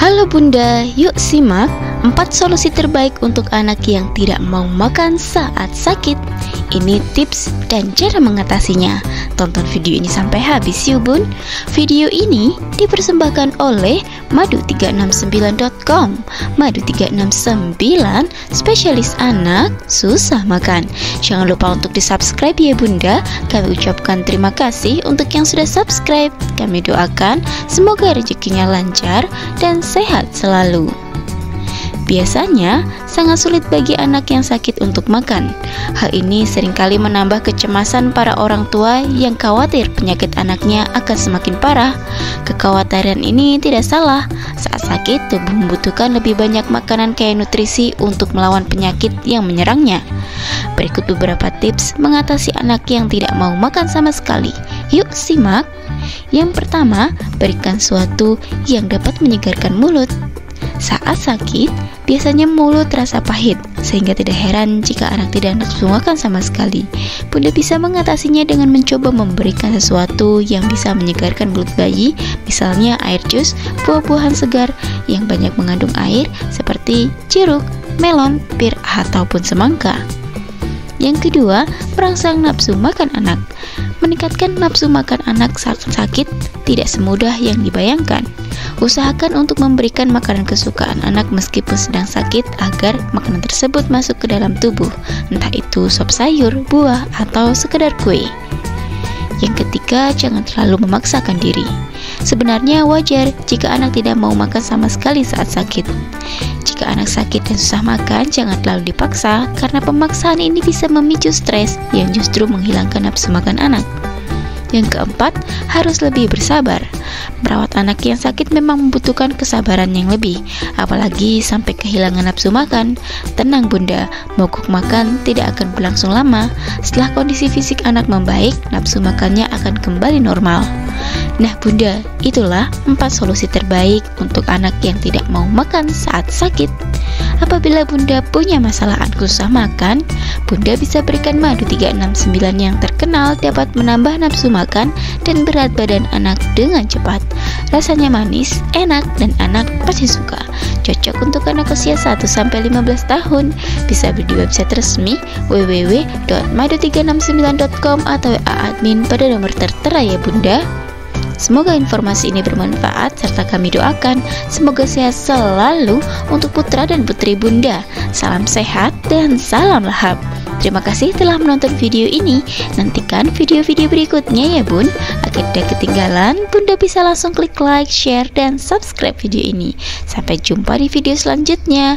Halo Bunda, yuk simak 4 solusi terbaik untuk anak yang tidak mau makan saat sakit. Ini tips dan cara mengatasinya. Tonton video ini sampai habis yuk bun. Video ini dipersembahkan oleh madu369.com Madu369, spesialis anak susah makan. Jangan lupa untuk di subscribe ya bunda. Kami ucapkan terima kasih untuk yang sudah subscribe. Kami doakan semoga rezekinya lancar dan sehat selalu. Biasanya, sangat sulit bagi anak yang sakit untuk makan. Hal ini sering kali menambah kecemasan para orang tua yang khawatir penyakit anaknya akan semakin parah. Kekhawatiran ini tidak salah. Saat sakit, tubuh membutuhkan lebih banyak makanan kaya nutrisi untuk melawan penyakit yang menyerangnya. Berikut beberapa tips mengatasi anak yang tidak mau makan sama sekali. Yuk simak. Yang pertama, berikan sesuatu yang dapat menyegarkan mulut. Saat sakit, biasanya mulut terasa pahit, sehingga tidak heran jika anak tidak nafsu sama sekali. Bunda bisa mengatasinya dengan mencoba memberikan sesuatu yang bisa menyegarkan mulut bayi, misalnya air jus, buah-buahan segar yang banyak mengandung air seperti jeruk, melon, pir, ataupun semangka. Yang kedua, merangsang nafsu makan anak. Meningkatkan nafsu makan anak saat sakit tidak semudah yang dibayangkan. Usahakan untuk memberikan makanan kesukaan anak meskipun sedang sakit agar makanan tersebut masuk ke dalam tubuh, entah itu sop sayur, buah, atau sekedar kue. Yang ketiga, jangan terlalu memaksakan diri. Sebenarnya wajar jika anak tidak mau makan sama sekali saat sakit. Jika anak sakit dan susah makan, jangan terlalu dipaksa karena pemaksaan ini bisa memicu stres yang justru menghilangkan nafsu makan anak. Yang keempat, harus lebih bersabar. Merawat anak yang sakit memang membutuhkan kesabaran yang lebih, apalagi sampai kehilangan nafsu makan. Tenang bunda, mogok makan tidak akan berlangsung lama. Setelah kondisi fisik anak membaik, nafsu makannya akan kembali normal. Nah bunda, itulah empat solusi terbaik untuk anak yang tidak mau makan saat sakit. Apabila bunda punya masalah anak susah makan, bunda bisa berikan madu 369 yang terkenal dapat menambah nafsu makan dan berat badan anak dengan cepat. Rasanya manis, enak, dan anak pasti suka. Cocok untuk anak usia 1-15 tahun. Bisa beli di website resmi www.madu369.com atau WA admin pada nomor tertera ya bunda. Semoga informasi ini bermanfaat serta kami doakan semoga sehat selalu untuk putra dan putri bunda. Salam sehat dan salam lahap. Terima kasih telah menonton video ini. Nantikan video-video berikutnya ya bun. Agar tidak ketinggalan, bunda bisa langsung klik like, share, dan subscribe video ini. Sampai jumpa di video selanjutnya.